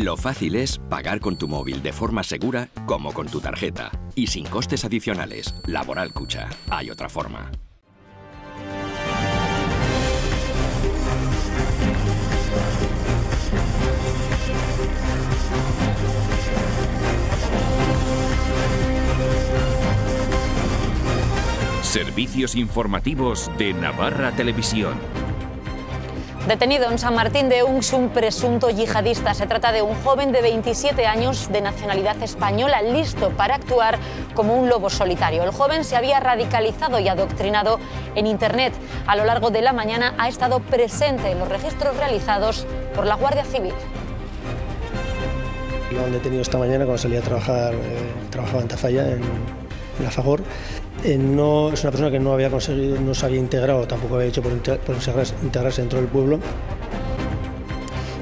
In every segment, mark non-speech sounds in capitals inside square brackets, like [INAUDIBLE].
Lo fácil es pagar con tu móvil de forma segura como con tu tarjeta y sin costes adicionales. Laboral Cucha. Hay otra forma. Servicios informativos de Navarra Televisión. Detenido en San Martín de Unx un presunto yihadista. Se trata de un joven de 27 años de nacionalidad española, listo para actuar como un lobo solitario. El joven se había radicalizado y adoctrinado en Internet. A lo largo de la mañana ha estado presente en los registros realizados por la Guardia Civil. Lo han detenido esta mañana cuando salía a trabajar, eh, trabajaba en Tafalla, en, la. Eh, es una persona que no había conseguido, no se había integrado, tampoco había hecho por, integrarse dentro del pueblo.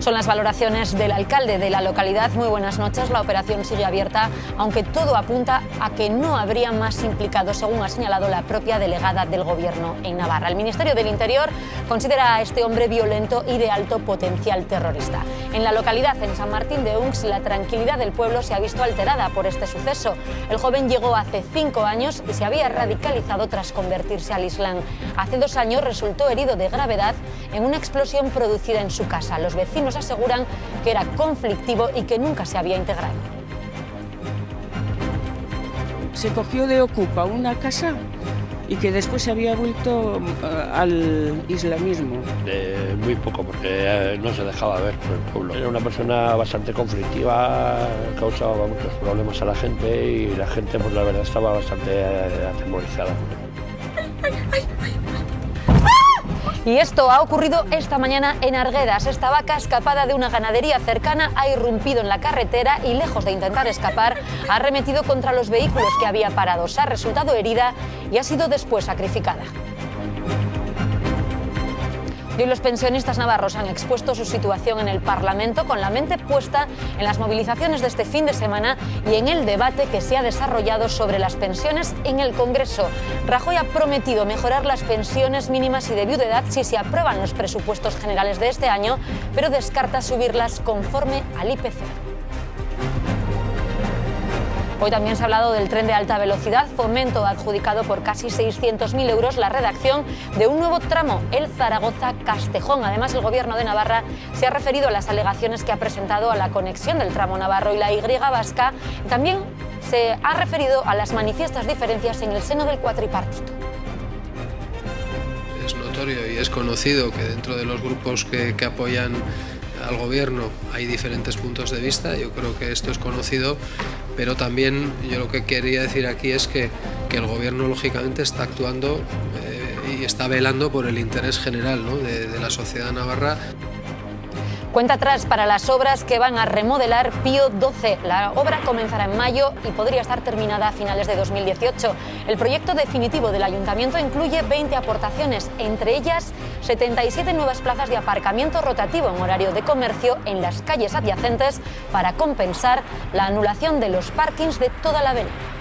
Son las valoraciones del alcalde de la localidad. Muy buenas noches. La operación sigue abierta, aunque todo apunta a que no habría más implicados, según ha señalado la propia delegada del Gobierno en Navarra. El Ministerio del Interior considera a este hombre violento y de alto potencial terrorista. En la localidad, en San Martín de Unx, la tranquilidad del pueblo se ha visto alterada por este suceso. El joven llegó hace cinco años y se había radicalizado tras convertirse al Islam. Hace dos años resultó herido de gravedad en una explosión producida en su casa. Los vecinos aseguran que era conflictivo y que nunca se había integrado. se cogió de ocupa una casa y que después se había vuelto eh, al islamismo. Eh, muy poco, porque eh, no se dejaba ver por el pueblo. Era una persona bastante conflictiva, causaba muchos problemas a la gente y la gente, pues la verdad, estaba bastante eh, atemorizada. Y esto ha ocurrido esta mañana en Arguedas. Esta vaca escapada de una ganadería cercana ha irrumpido en la carretera y lejos de intentar escapar ha arremetido contra los vehículos que había parados. Ha resultado herida y ha sido después sacrificada. Y los pensionistas navarros han expuesto su situación en el Parlamento con la mente puesta en las movilizaciones de este fin de semana y en el debate que se ha desarrollado sobre las pensiones en el Congreso. Rajoy ha prometido mejorar las pensiones mínimas y de viudedad si se aprueban los presupuestos generales de este año, pero descarta subirlas conforme al IPC. Hoy también se ha hablado del tren de alta velocidad. Fomento adjudicado por casi 600.000 euros la redacción de un nuevo tramo, el Zaragoza-Castejón. Además, el Gobierno de Navarra se ha referido a las alegaciones que ha presentado a la conexión del tramo navarro y la Y vasca. También se ha referido a las manifiestas diferencias en el seno del cuatripartito. Es notorio y es conocido que dentro de los grupos que apoyan al gobierno hay diferentes puntos de vista, yo creo que esto es conocido, pero también yo lo que quería decir aquí es que, que el gobierno lógicamente está actuando eh, y está velando por el interés general ¿no? de, de la sociedad navarra. Cuenta atrás para las obras que van a remodelar Pío XII. La obra comenzará en mayo y podría estar terminada a finales de 2018. El proyecto definitivo del ayuntamiento incluye 20 aportaciones, entre ellas 77 nuevas plazas de aparcamiento rotativo en horario de comercio en las calles adyacentes para compensar la anulación de los parkings de toda la avenida.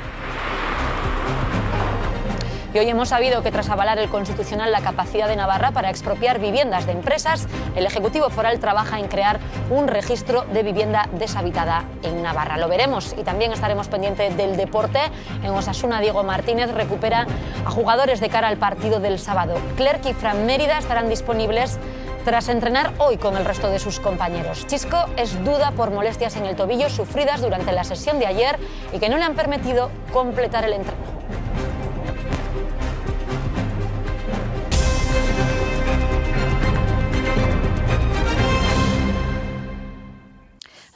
Y hoy hemos sabido que tras avalar el Constitucional la capacidad de Navarra para expropiar viviendas de empresas, el Ejecutivo Foral trabaja en crear un registro de vivienda deshabitada en Navarra. Lo veremos y también estaremos pendientes del deporte. En Osasuna, Diego Martínez recupera a jugadores de cara al partido del sábado. Clerc y Fran Mérida estarán disponibles tras entrenar hoy con el resto de sus compañeros. Chisco es duda por molestias en el tobillo sufridas durante la sesión de ayer y que no le han permitido completar el entreno.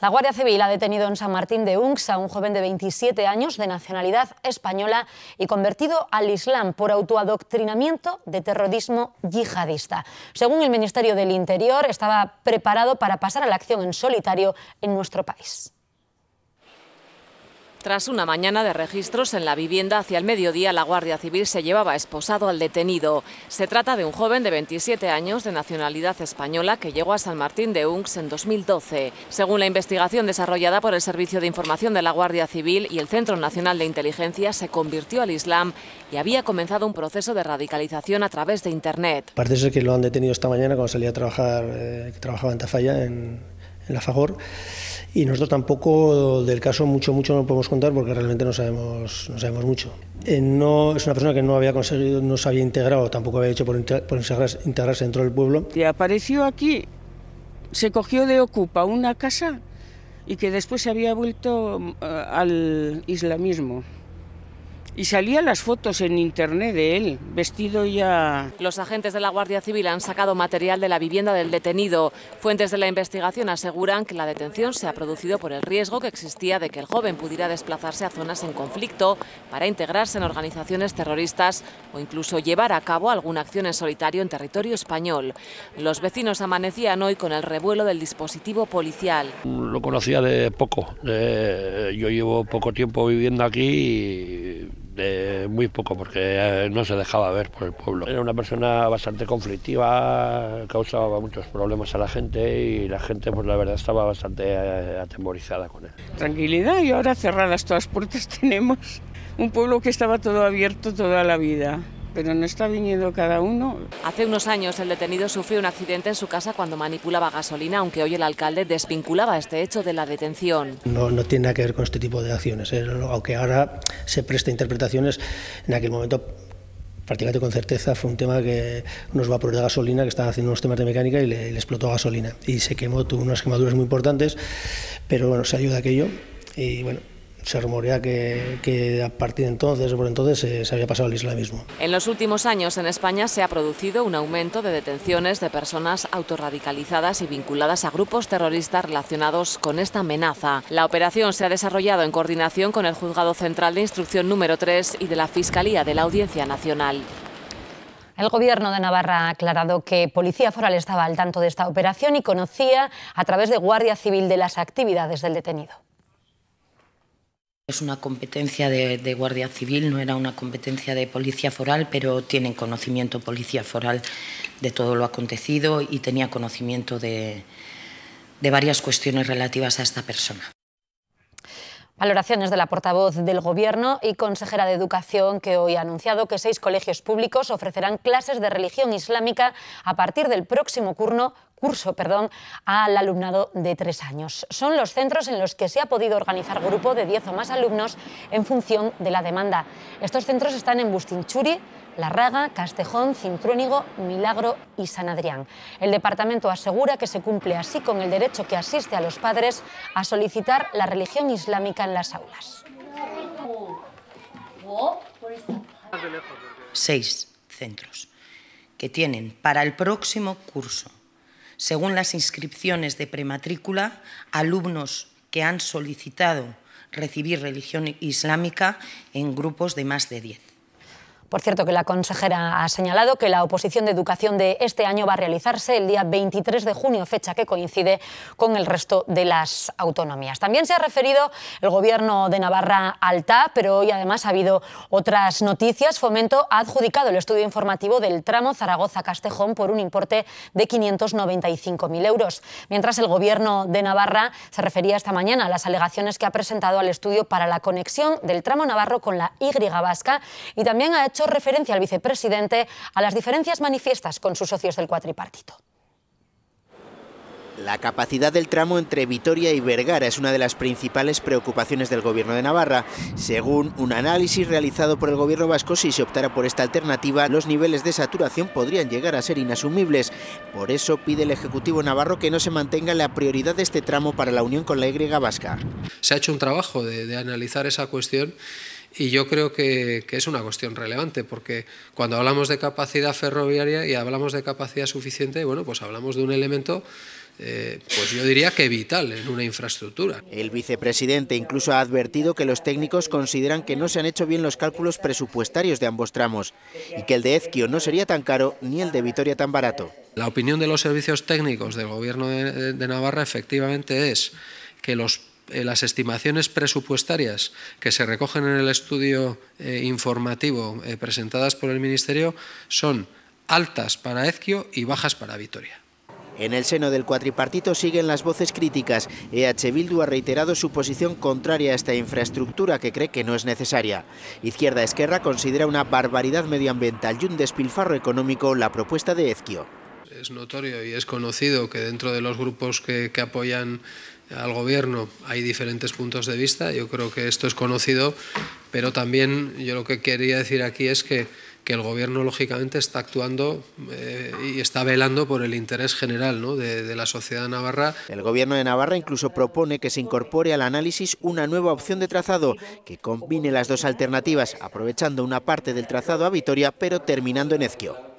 La Guardia Civil ha detenido en San Martín de Unx a un joven de 27 años de nacionalidad española y convertido al Islam por autoadoctrinamiento de terrorismo yihadista. Según el Ministerio del Interior, estaba preparado para pasar a la acción en solitario en nuestro país. Tras una mañana de registros en la vivienda hacia el mediodía, la Guardia Civil se llevaba esposado al detenido. Se trata de un joven de 27 años de nacionalidad española que llegó a San Martín de Unx en 2012. Según la investigación desarrollada por el Servicio de Información de la Guardia Civil y el Centro Nacional de Inteligencia, se convirtió al Islam y había comenzado un proceso de radicalización a través de Internet. Parece ser que lo han detenido esta mañana cuando salía a trabajar, eh, que trabajaba en Tafalla, en, la. Y nosotros tampoco del caso mucho, mucho no podemos contar porque realmente no sabemos, no sabemos mucho. Eh, no, es una persona que no había conseguido, no se había integrado, tampoco había hecho por, integrarse dentro del pueblo. Y apareció aquí, se cogió de Ocupa una casa y que después se había vuelto eh, al islamismo. Y salían las fotos en internet de él, vestido ya. Los agentes de la Guardia Civil han sacado material de la vivienda del detenido. Fuentes de la investigación aseguran que la detención se ha producido por el riesgo que existía de que el joven pudiera desplazarse a zonas en conflicto para integrarse en organizaciones terroristas o incluso llevar a cabo alguna acción en solitario en territorio español. Los vecinos amanecían hoy con el revuelo del dispositivo policial. Lo conocía de poco. yo llevo poco tiempo viviendo aquí y muy poco, porque eh, no se dejaba ver por el pueblo. Era una persona bastante conflictiva, causaba muchos problemas a la gente y la gente, pues la verdad, estaba bastante eh, atemorizada con él. Tranquilidad y ahora cerradas todas las puertas [LAUGHS] tenemos. Un pueblo que estaba todo abierto toda la vida pero no está viniendo cada uno. Hace unos años el detenido sufrió un accidente en su casa cuando manipulaba gasolina, aunque hoy el alcalde desvinculaba este hecho de la detención. No, no tiene nada que ver con este tipo de acciones, ¿eh? aunque ahora se presta interpretaciones, en aquel momento prácticamente con certeza fue un tema que nos va por de gasolina, que estaba haciendo unos temas de mecánica y le, le explotó gasolina. Y se quemó, tuvo unas quemaduras muy importantes, pero bueno, se ayuda aquello y bueno, se rumorea que, a partir de entonces, por entonces, se, había pasado al islamismo. En los últimos años en España se ha producido un aumento de detenciones de personas autorradicalizadas y vinculadas a grupos terroristas relacionados con esta amenaza. La operación se ha desarrollado en coordinación con el Juzgado Central de Instrucción número 3 y de la Fiscalía de la Audiencia Nacional. El Gobierno de Navarra ha aclarado que Policía Foral estaba al tanto de esta operación y conocía a través de Guardia Civil de las actividades del detenido. Es una competencia de, Guardia Civil, no era una competencia de Policía Foral, pero tienen conocimiento Policía Foral de todo lo acontecido y tenía conocimiento de varias cuestiones relativas a esta persona. Valoraciones de la portavoz del Gobierno y consejera de Educación que hoy ha anunciado que seis colegios públicos ofrecerán clases de religión islámica a partir del próximo curso, perdón, al alumnado de tres años. Son los centros en los que se ha podido organizar grupo de diez o más alumnos en función de la demanda. Estos centros están en Bustinchuri, la Raga, Castejón, Cintruénigo, Milagro y San Adrián. El departamento asegura que se cumple así con el derecho que asiste a los padres a solicitar la religión islámica en las aulas. Seis centros que tienen para el próximo curso, según las inscripciones de prematrícula, alumnos que han solicitado recibir religión islámica en grupos de más de diez. Por cierto, que la consejera ha señalado que la oposición de educación de este año va a realizarse el día 23 de junio, fecha que coincide con el resto de las autonomías. También se ha referido el Gobierno de Navarra al TAP, pero hoy además ha habido otras noticias. Fomento ha adjudicado el estudio informativo del tramo Zaragoza-Castejón por un importe de 595.000 euros, mientras el Gobierno de Navarra se refería esta mañana a las alegaciones que ha presentado al estudio para la conexión del tramo navarro con la Y vasca y también ha hecho referencia al vicepresidente a las diferencias manifiestas con sus socios del cuatripartito. La capacidad del tramo entre Vitoria y Vergara es una de las principales preocupaciones del Gobierno de Navarra. Según un análisis realizado por el Gobierno vasco, si se optara por esta alternativa, los niveles de saturación podrían llegar a ser inasumibles. Por eso pide el Ejecutivo Navarro que no se mantenga la prioridad de este tramo para la unión con la Y vasca. Se ha hecho un trabajo de, de analizar esa cuestión y yo creo que, es una cuestión relevante, porque cuando hablamos de capacidad ferroviaria y hablamos de capacidad suficiente, bueno, pues hablamos de un elemento eh, pues yo diría que vital en una infraestructura. El vicepresidente incluso ha advertido que los técnicos consideran que no se han hecho bien los cálculos presupuestarios de ambos tramos y que el de Ezquio no sería tan caro ni el de Vitoria tan barato. La opinión de los servicios técnicos del Gobierno de Navarra efectivamente es que los las estimaciones presupuestarias que se recogen en el estudio eh, informativo eh, presentadas por el Ministerio son altas para Ezquio y bajas para Vitoria. En el seno del cuatripartito siguen las voces críticas. EH Bildu ha reiterado su posición contraria a esta infraestructura que cree que no es necesaria. Izquierda Esquerra considera una barbaridad medioambiental y un despilfarro económico la propuesta de Ezquio. Es notorio y es conocido que dentro de los grupos que, que apoyan al gobierno hay diferentes puntos de vista, yo creo que esto es conocido, pero también yo lo que quería decir aquí es que, el gobierno lógicamente está actuando eh, y está velando por el interés general de la sociedad navarra. El gobierno de Navarra incluso propone que se incorpore al análisis una nueva opción de trazado que combine las dos alternativas, aprovechando una parte del trazado a Vitoria, pero terminando en Ezquio.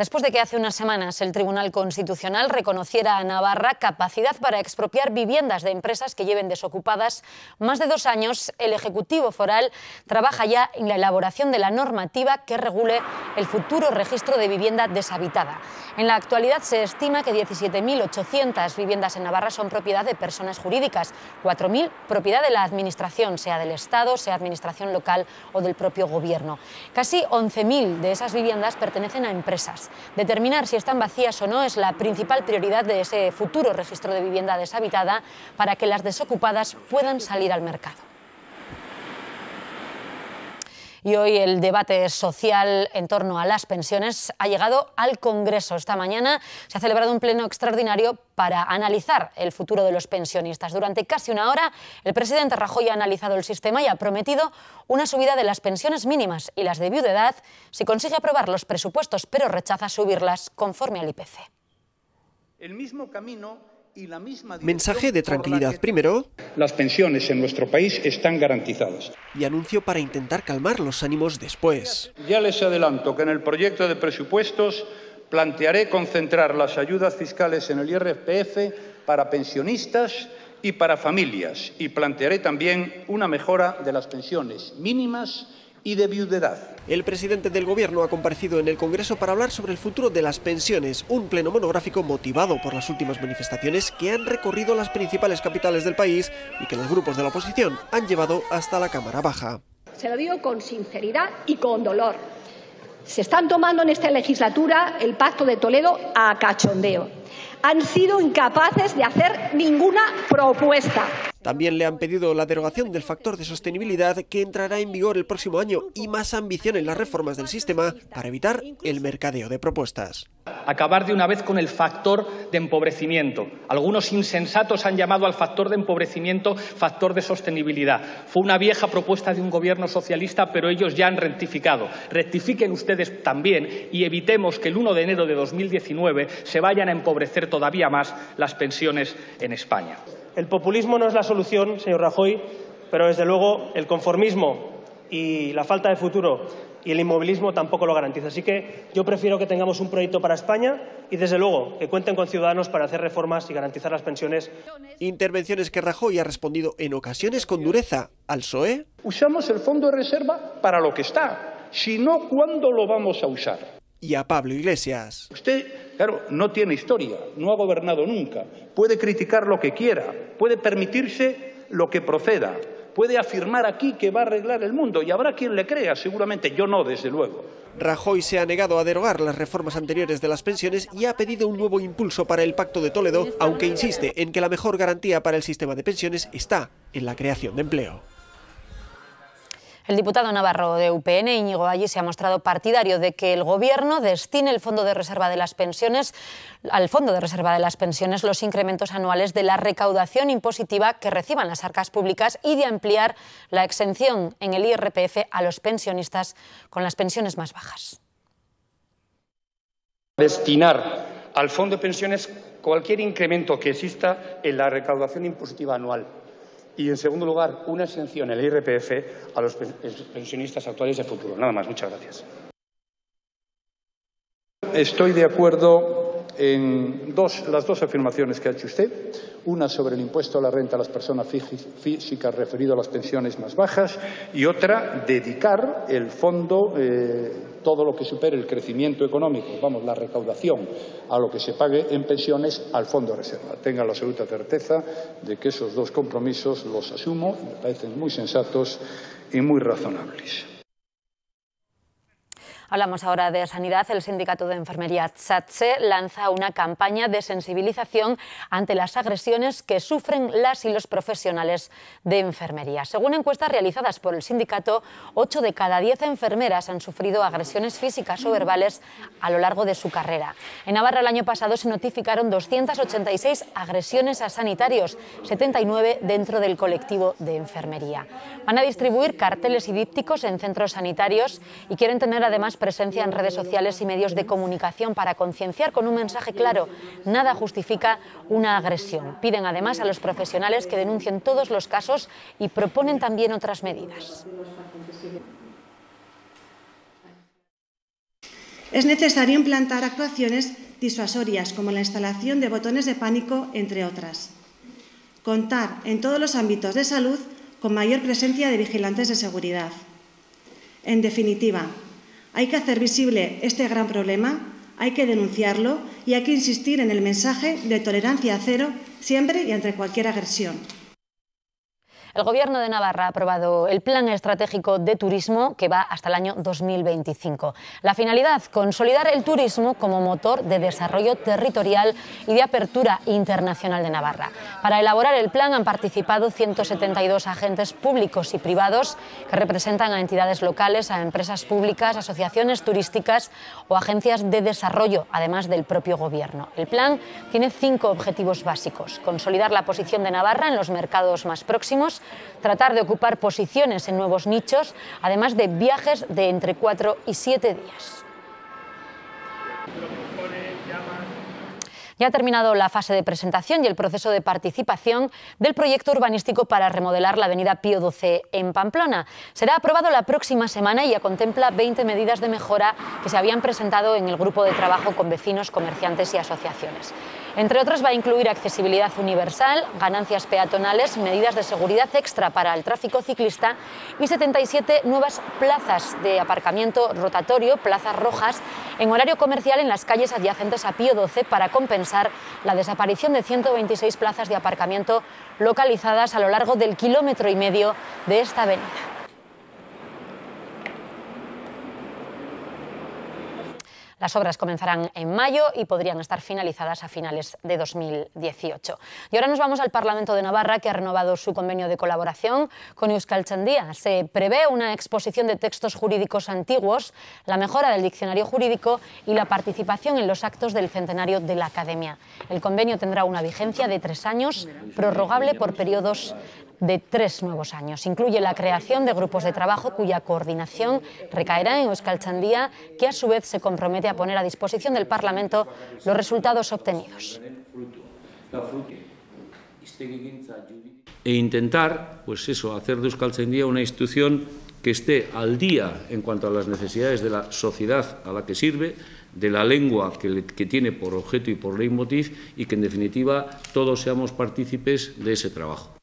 Después de que hace unas semanas el Tribunal Constitucional reconociera a Navarra capacidad para expropiar viviendas de empresas que lleven desocupadas más de dos años, el Ejecutivo Foral trabaja ya en la elaboración de la normativa que regule el futuro registro de vivienda deshabitada. En la actualidad se estima que 17.800 viviendas en Navarra son propiedad de personas jurídicas, 4.000 propiedad de la Administración, sea del Estado, sea Administración local o del propio Gobierno. Casi 11.000 de esas viviendas pertenecen a empresas. Determinar si están vacías o no es la principal prioridad de ese futuro registro de vivienda deshabitada para que las desocupadas puedan salir al mercado. Y hoy el debate social en torno a las pensiones ha llegado al Congreso. Esta mañana se ha celebrado un pleno extraordinario para analizar el futuro de los pensionistas. Durante casi una hora, el presidente Rajoy ha analizado el sistema y ha prometido una subida de las pensiones mínimas y las de viudedad si consigue aprobar los presupuestos, pero rechaza subirlas conforme al IPC. El mismo camino Mensaje de tranquilidad primero. Las pensiones en nuestro país están garantizadas. Y anuncio para intentar calmar los ánimos después. Ya les adelanto que en el proyecto de presupuestos plantearé concentrar las ayudas fiscales en el IRPF para pensionistas y para familias. Y plantearé también una mejora de las pensiones mínimas y de viudedad. El presidente del Gobierno ha comparecido en el Congreso para hablar sobre el futuro de las pensiones, un pleno monográfico motivado por las últimas manifestaciones que han recorrido las principales capitales del país y que los grupos de la oposición han llevado hasta la Cámara Baja. Se lo digo con sinceridad y con dolor. Se están tomando en esta legislatura el Pacto de Toledo a cachondeo. Han sido incapaces de hacer ninguna propuesta. También le han pedido la derogación del factor de sostenibilidad que entrará en vigor el próximo año y más ambición en las reformas del sistema para evitar el mercadeo de propuestas. Acabar de una vez con el factor de empobrecimiento. Algunos insensatos han llamado al factor de empobrecimiento factor de sostenibilidad. Fue una vieja propuesta de un gobierno socialista, pero ellos ya han rectificado. Rectifiquen ustedes también y evitemos que el 1 de enero de 2019 se vayan a empobrecer todavía más las pensiones en España. El populismo no es la solución, señor Rajoy, pero desde luego el conformismo y la falta de futuro y el inmovilismo tampoco lo garantiza. Así que yo prefiero que tengamos un proyecto para España y, desde luego, que cuenten con ciudadanos para hacer reformas y garantizar las pensiones. Intervenciones que Rajoy ha respondido en ocasiones con dureza al PSOE. Usamos el fondo de reserva para lo que está. Si no, ¿cuándo lo vamos a usar? Y a Pablo Iglesias. Usted, claro, no tiene historia, no ha gobernado nunca. Puede criticar lo que quiera, puede permitirse lo que proceda, puede afirmar aquí que va a arreglar el mundo y habrá quien le crea, seguramente yo no, desde luego. Rajoy se ha negado a derogar las reformas anteriores de las pensiones y ha pedido un nuevo impulso para el Pacto de Toledo, aunque insiste en que la mejor garantía para el sistema de pensiones está en la creación de empleo. El diputado navarro de UPN, Íñigo Allí, se ha mostrado partidario de que el Gobierno destine el Fondo de Reserva de las Pensiones, al Fondo de Reserva de las Pensiones los incrementos anuales de la recaudación impositiva que reciban las arcas públicas y de ampliar la exención en el IRPF a los pensionistas con las pensiones más bajas. Destinar al Fondo de Pensiones cualquier incremento que exista en la recaudación impositiva anual y, en segundo lugar, una exención en el IRPF a los pensionistas actuales y futuro. Nada más. Muchas gracias. Estoy de acuerdo en las dos afirmaciones que ha hecho usted. Una sobre el impuesto a la renta a las personas físicas referido a las pensiones más bajas y otra, dedicar el fondo, eh, todo lo que supere el crecimiento económico, vamos, la recaudación a lo que se pague en pensiones al fondo de reserva. Tenga la absoluta certeza de que esos dos compromisos los asumo me parecen muy sensatos y muy razonables. Hablamos ahora de sanidad. El sindicato de enfermería SATSE lanza una campaña de sensibilización ante las agresiones que sufren las y los profesionales de enfermería. Según encuestas realizadas por el sindicato, 8 de cada 10 enfermeras han sufrido agresiones físicas o verbales a lo largo de su carrera. En Navarra el año pasado se notificaron 286 agresiones a sanitarios, 79 dentro del colectivo de enfermería. Van a distribuir carteles y dípticos en centros sanitarios y quieren tener además presencia en redes sociales y medios de comunicación para concienciar con un mensaje claro. Nada justifica una agresión. Piden además a los profesionales que denuncien todos los casos y proponen también otras medidas. Es necesario implantar actuaciones disuasorias como la instalación de botones de pánico, entre otras. Contar en todos los ámbitos de salud con mayor presencia de vigilantes de seguridad. En definitiva, hay que hacer visible este gran problema, hay que denunciarlo y hay que insistir en el mensaje de tolerancia cero siempre y ante cualquier agresión. El Gobierno de Navarra ha aprobado el Plan Estratégico de Turismo que va hasta el año 2025. La finalidad, consolidar el turismo como motor de desarrollo territorial y de apertura internacional de Navarra. Para elaborar el plan han participado 172 agentes públicos y privados que representan a entidades locales, a empresas públicas, asociaciones turísticas o agencias de desarrollo, además del propio Gobierno. El plan tiene cinco objetivos básicos. Consolidar la posición de Navarra en los mercados más próximos, tratar de ocupar posiciones en nuevos nichos, además de viajes de entre cuatro y siete días. Ya ha terminado la fase de presentación y el proceso de participación del proyecto urbanístico para remodelar la avenida Pío XII en Pamplona. Será aprobado la próxima semana y ya contempla 20 medidas de mejora que se habían presentado en el grupo de trabajo con vecinos, comerciantes y asociaciones. Entre otras va a incluir accesibilidad universal, ganancias peatonales, medidas de seguridad extra para el tráfico ciclista y 77 nuevas plazas de aparcamiento rotatorio, plazas rojas, en horario comercial en las calles adyacentes a Pío XII para compensar la desaparición de 126 plazas de aparcamiento localizadas a lo largo del kilómetro y medio de esta avenida. Las obras comenzarán en mayo y podrían estar finalizadas a finales de 2018. Y ahora nos vamos al Parlamento de Navarra, que ha renovado su convenio de colaboración con Euskal Chandía. Se prevé una exposición de textos jurídicos antiguos, la mejora del diccionario jurídico y la participación en los actos del centenario de la Academia. El convenio tendrá una vigencia de tres años, prorrogable por periodos de tres nuevos años. Incluye la creación de grupos de trabajo cuya coordinación recaerá en Euskal Chandía, que a su vez se compromete a poner a disposición del Parlamento los resultados obtenidos. E intentar, pues eso, hacer de Euskal Chandía una institución que esté al día en cuanto a las necesidades de la sociedad a la que sirve, de la lengua que, que tiene por objeto y por leitmotiv y que en definitiva todos seamos partícipes de ese trabajo.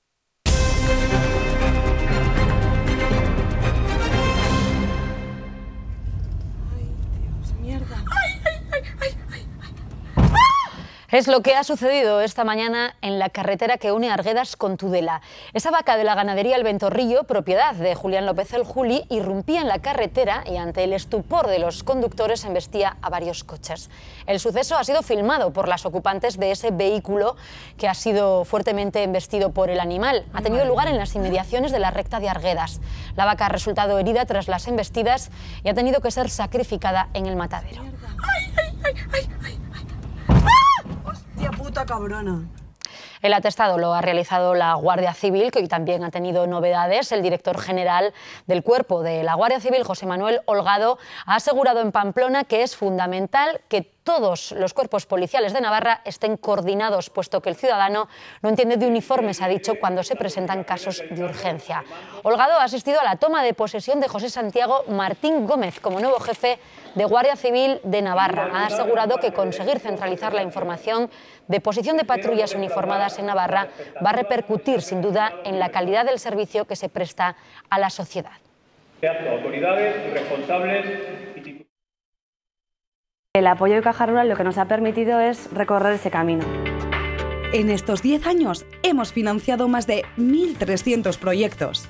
Es lo que ha sucedido esta mañana en la carretera que une Arguedas con Tudela. Esa vaca de la ganadería El Ventorrillo, propiedad de Julián López el Juli, irrumpía en la carretera y ante el estupor de los conductores embestía a varios coches. El suceso ha sido filmado por las ocupantes de ese vehículo que ha sido fuertemente embestido por el animal. Ha tenido lugar en las inmediaciones de la recta de Arguedas. La vaca ha resultado herida tras las embestidas y ha tenido que ser sacrificada en el matadero. ¡Hostia puta cabrona! El atestado lo ha realizado la Guardia Civil, que hoy también ha tenido novedades. El director general del cuerpo de la Guardia Civil, José Manuel Holgado, ha asegurado en Pamplona que es fundamental que todos los cuerpos policiales de Navarra estén coordinados, puesto que el ciudadano no entiende de uniformes, ha dicho, cuando se presentan casos de urgencia. Holgado ha asistido a la toma de posesión de José Santiago Martín Gómez como nuevo jefe de Guardia Civil de Navarra. Ha asegurado que conseguir centralizar la información de posición de patrullas uniformadas en Navarra va a repercutir sin duda en la calidad del servicio que se presta a la sociedad. Autoridades responsables el apoyo de Caja Rural lo que nos ha permitido es recorrer ese camino. En estos 10 años hemos financiado más de 1.300 proyectos.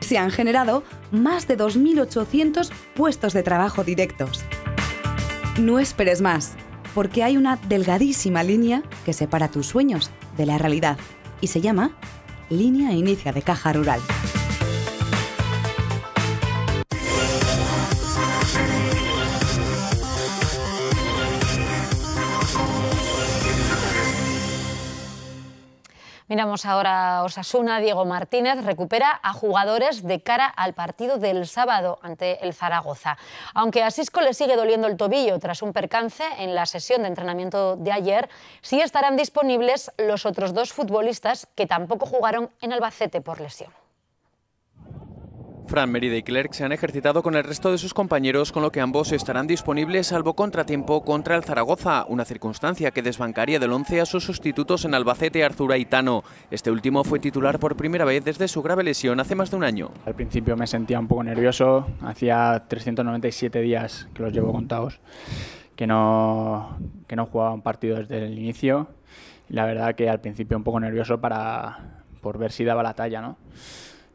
Se han generado más de 2.800 puestos de trabajo directos. No esperes más, porque hay una delgadísima línea que separa tus sueños de la realidad y se llama Línea Inicia de Caja Rural. Miramos ahora a Osasuna. Diego Martínez recupera a jugadores de cara al partido del sábado ante el Zaragoza. Aunque a Sisco le sigue doliendo el tobillo tras un percance en la sesión de entrenamiento de ayer, sí estarán disponibles los otros dos futbolistas que tampoco jugaron en Albacete por lesión. Fran Merida y Clerc se han ejercitado con el resto de sus compañeros, con lo que ambos estarán disponibles salvo contratiempo contra el Zaragoza, una circunstancia que desbancaría del 11 a sus sustitutos en Albacete Arturo Aitano. Este último fue titular por primera vez desde su grave lesión hace más de un año. Al principio me sentía un poco nervioso, hacía 397 días que los llevo contados, que no, que no jugaba un partido desde el inicio. Y la verdad que al principio un poco nervioso para, por ver si daba la talla, ¿no?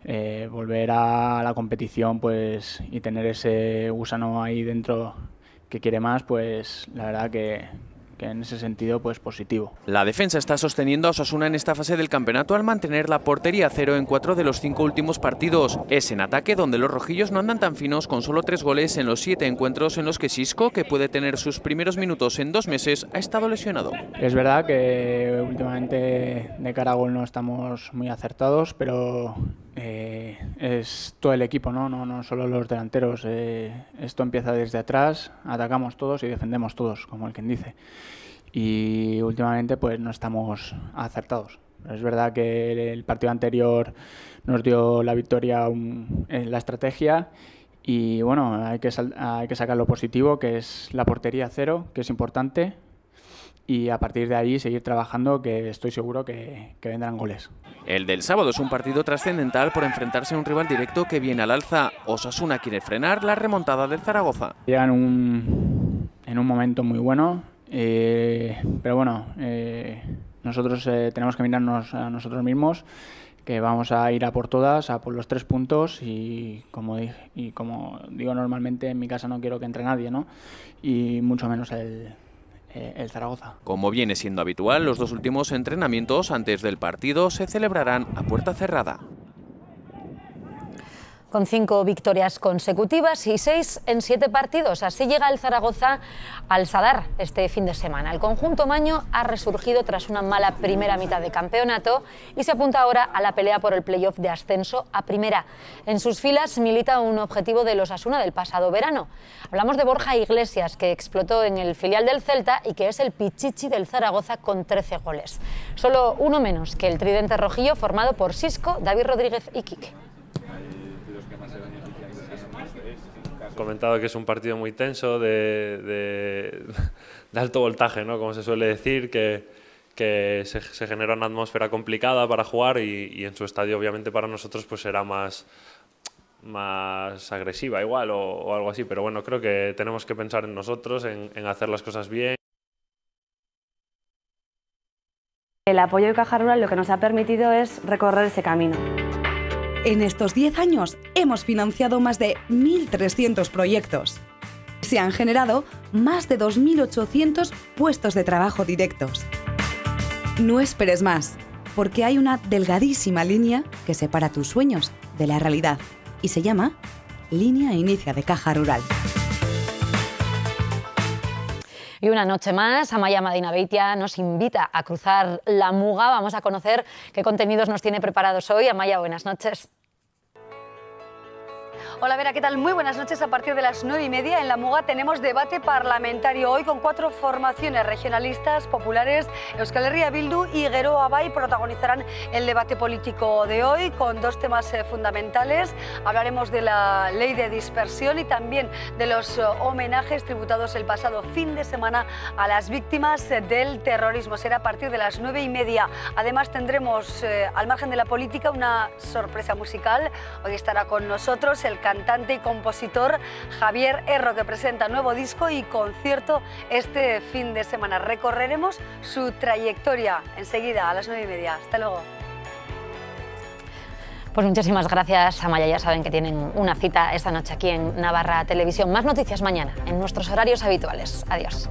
Eh, volver a la competición pues y tener ese gusano ahí dentro que quiere más, pues la verdad que, que en ese sentido pues positivo. La defensa está sosteniendo a Osasuna en esta fase del campeonato al mantener la portería cero en cuatro de los cinco últimos partidos. Es en ataque donde los rojillos no andan tan finos con solo tres goles en los siete encuentros en los que Sisco, que puede tener sus primeros minutos en dos meses, ha estado lesionado. Es verdad que últimamente de cara a gol no estamos muy acertados, pero eh, es todo el equipo, ¿no? No, no solo los delanteros. Eh, esto empieza desde atrás, atacamos todos y defendemos todos, como el quien dice. Y últimamente pues no estamos acertados. Es verdad que el partido anterior nos dio la victoria en la estrategia y bueno, hay que, hay que sacar lo positivo, que es la portería cero, que es importante, y a partir de ahí seguir trabajando que estoy seguro que, que, vendrán goles. El del sábado es un partido trascendental por enfrentarse a un rival directo que viene al alza. Osasuna quiere frenar la remontada del Zaragoza. Llegan un, en un momento muy bueno, eh, pero bueno, eh, nosotros eh, tenemos que mirarnos a nosotros mismos que vamos a ir a por todas, a por los tres puntos y como, y como digo normalmente en mi casa no quiero que entre nadie, ¿no? Y mucho menos el, eh, el Zaragoza. Como viene siendo habitual, los dos últimos entrenamientos antes del partido se celebrarán a puerta cerrada con cinco victorias consecutivas y seis en siete partidos. Así llega el Zaragoza al Sadar este fin de semana. El conjunto maño ha resurgido tras una mala primera mitad de campeonato y se apunta ahora a la pelea por el playoff de ascenso a primera. En sus filas milita un objetivo de los Asuna del pasado verano. Hablamos de Borja Iglesias, que explotó en el filial del Celta y que es el pichichi del Zaragoza con 13 goles. Solo uno menos que el tridente rojillo formado por Sisco, David Rodríguez y Quique. Comentado que es un partido muy tenso, de, alto voltaje, ¿no? como se suele decir, que, que se, genera una atmósfera complicada para jugar y, en su estadio obviamente para nosotros pues será más, más agresiva igual o, algo así, pero bueno, creo que tenemos que pensar en nosotros, en, en hacer las cosas bien. El apoyo de Caja Rural lo que nos ha permitido es recorrer ese camino. En estos 10 años hemos financiado más de 1.300 proyectos. Se han generado más de 2.800 puestos de trabajo directos. No esperes más, porque hay una delgadísima línea que separa tus sueños de la realidad y se llama Línea Inicia de Caja Rural. Y una noche más, Amaya Madina Beitia nos invita a cruzar la Muga. Vamos a conocer qué contenidos nos tiene preparados hoy. Amaya, buenas noches. Hola Vera, ¿qué tal? Muy buenas noches. A partir de las nueve y media en La Muga tenemos debate parlamentario hoy con cuatro formaciones regionalistas populares. Euskal Herria Bildu y Guero Abay protagonizarán el debate político de hoy con dos temas eh, fundamentales. Hablaremos de la ley de dispersión y también de los eh, homenajes tributados el pasado fin de semana a las víctimas eh, del terrorismo. Será a partir de las nueve y media. Además tendremos, al margen de la política, una sorpresa musical. Hoy estará con nosotros el cantante y compositor Javier Erro, que presenta nuevo disco y concierto este fin de semana. Recorreremos su trayectoria enseguida a las nueve y media. Hasta luego. Pues muchísimas gracias, Amaya. Ya saben que tienen una cita esta noche aquí en Navarra Televisión. Más noticias mañana en nuestros horarios habituales. Adiós.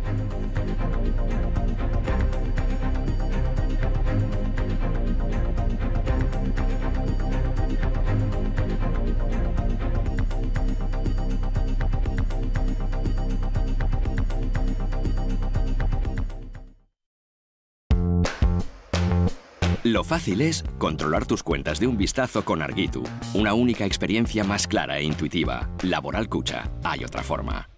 Lo fácil es controlar tus cuentas de un vistazo con Argitu. Una única experiencia más clara e intuitiva. Laboral Cucha. Hay otra forma.